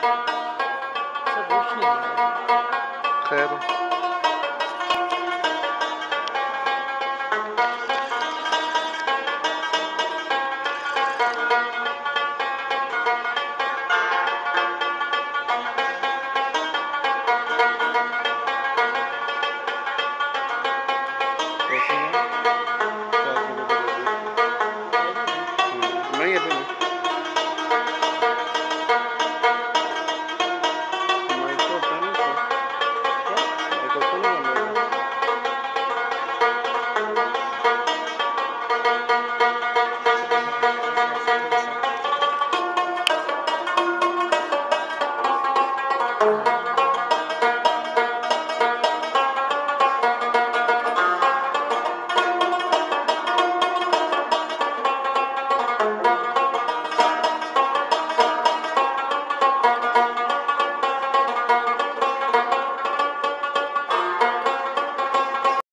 这不是吹牛吗